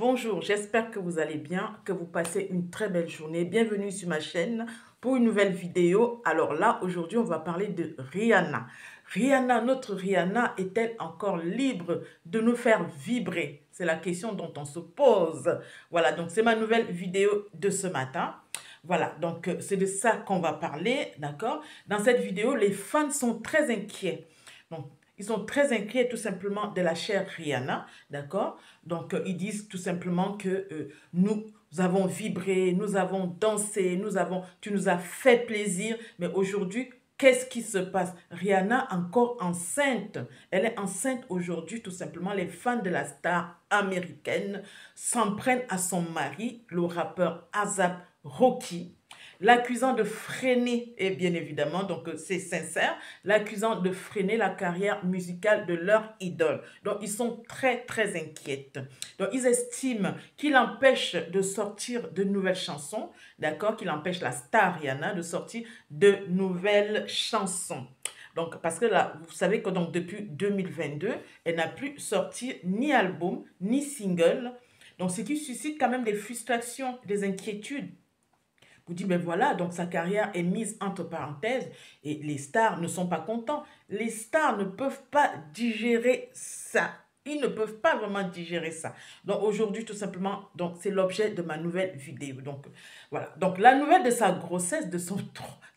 Bonjour, j'espère que vous allez bien, que vous passez une très belle journée. Bienvenue sur ma chaîne pour une nouvelle vidéo. Alors là, aujourd'hui, on va parler de Rihanna. Rihanna, notre Rihanna, est-elle encore libre de nous faire vibrer? C'est la question dont on se pose. Voilà, donc c'est ma nouvelle vidéo de ce matin. Voilà, donc euh, c'est de ça qu'on va parler, d'accord? Dans cette vidéo, les fans sont très inquiets. Donc, ils sont très inquiets tout simplement de la chère Rihanna, d'accord? Donc, euh, ils disent tout simplement que euh, nous avons vibré, nous avons dansé, nous avons, tu nous as fait plaisir, mais aujourd'hui, qu'est-ce qui se passe? Rihanna encore enceinte. Elle est enceinte aujourd'hui, tout simplement. Les fans de la star américaine s'en prennent à son mari, le rappeur Azap Rocky, l'accusant de freiner, et bien évidemment, donc euh, c'est sincère, l'accusant de freiner la carrière musicale de leur idole. Donc ils sont très très inquiets. Donc ils estiment qu'il empêche de sortir de nouvelles chansons, d'accord, qu'il empêche la star Rihanna de sortir de nouvelles chansons. Donc, parce que là, vous savez que donc depuis 2022, elle n'a plus sorti ni album, ni single. Donc, ce qui suscite quand même des frustrations, des inquiétudes vous dites, ben voilà, donc sa carrière est mise entre parenthèses et les stars ne sont pas contents. Les stars ne peuvent pas digérer ça. Ils ne peuvent pas vraiment digérer ça. Donc aujourd'hui, tout simplement, donc c'est l'objet de ma nouvelle vidéo. Donc voilà. Donc la nouvelle de sa grossesse, de son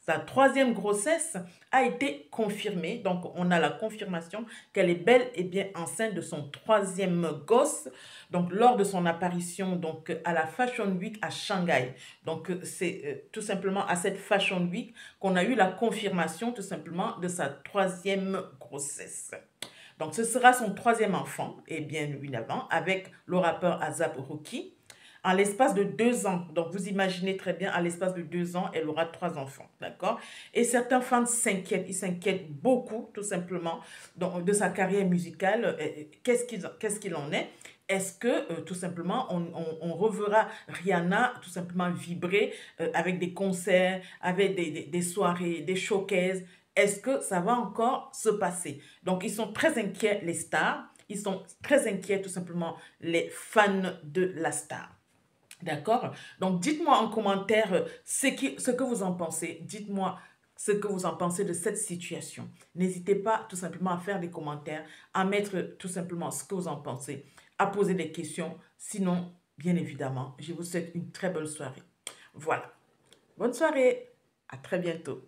sa troisième grossesse a été confirmée. Donc on a la confirmation qu'elle est belle et bien enceinte de son troisième gosse. Donc lors de son apparition donc à la Fashion Week à Shanghai. Donc c'est euh, tout simplement à cette Fashion Week qu'on a eu la confirmation tout simplement de sa troisième grossesse. Donc, ce sera son troisième enfant, et bien évidemment, avec le rappeur Azap Rookie, en l'espace de deux ans. Donc, vous imaginez très bien, à l'espace de deux ans, elle aura trois enfants, d'accord? Et certains fans s'inquiètent, ils s'inquiètent beaucoup, tout simplement, donc, de sa carrière musicale. Qu'est-ce qu'il en est? Est-ce que euh, tout simplement on, on, reverra Rihanna tout simplement vibrer euh, avec des concerts, avec des, des, des soirées, des showcases? Est-ce que ça va encore se passer? Donc, ils sont très inquiets, les stars. Ils sont très inquiets, tout simplement, les fans de la star. D'accord? Donc, dites-moi en commentaire euh, ce, que vous en pensez. Dites-moi ce que vous en pensez de cette situation. N'hésitez pas tout simplement à faire des commentaires, à mettre tout simplement ce que vous en pensez, à poser des questions. Sinon, bien évidemment, je vous souhaite une très bonne soirée. Voilà. Bonne soirée. À très bientôt.